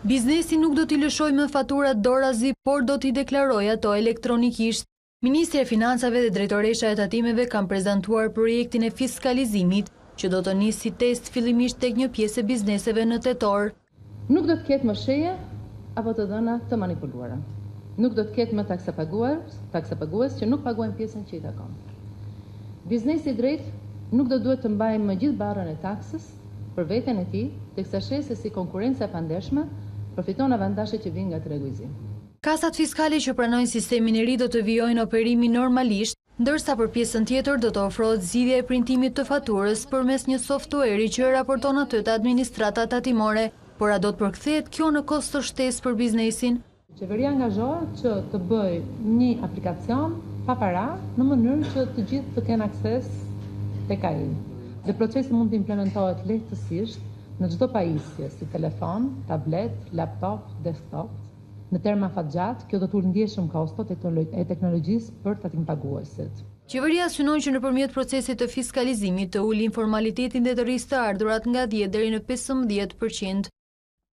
Biznesi nuk do t'i lëshojë më faturat dorazi, por do t'i deklarojë ato elektronikisht. Ministrja e Financave dhe Drejtoresha e Tatimeve kanë prezantuar projektin e fiskalizimit, që do të nisë si test fillimisht tek një pjesë e bizneseve në tetor. Nuk do të ketë më fshehje apo të dhëna të manipuluara. Nuk do të ketë më taksapagues që nuk paguajnë pjesën që i takon. Biznesi i drejtë nuk do duhet të mbajë më gjithë barrën e taksës, për veten e tij, teksa sheh se si konkurrenca e pandershme përfiton avantazhet që vijnë nga tregu i zi. Kasat fiskale që pranojnë sistemin e ri do të vijojnë operimin normalisht, ndërsa për pjesën tjetër do të ofrohet zgjidhja e printimit të faturës përmes një softueri që e raporton atë te administrata tatimore, por a do të përkthehet kjo në kosto shtesë për biznesin? Qeveria angazhohet që të bëjë një aplikacion pa para në mënyrë që të gjithë të kenë akses tek ai dhe procesi mund të implementohet lehtësisht në çdo pajisje si telefon, tablet, laptop, desktop. Në terma afatgjatë, kjo do të ulë ndjeshëm kostot e teknologjisë për tatimpaguesit. Qeveria synon që nëpërmjet procesit të fiskalizimit të ulë informalitetin dhe të rrisë të ardhurat nga dhjetë deri në pesëmbëdhjetë për qind.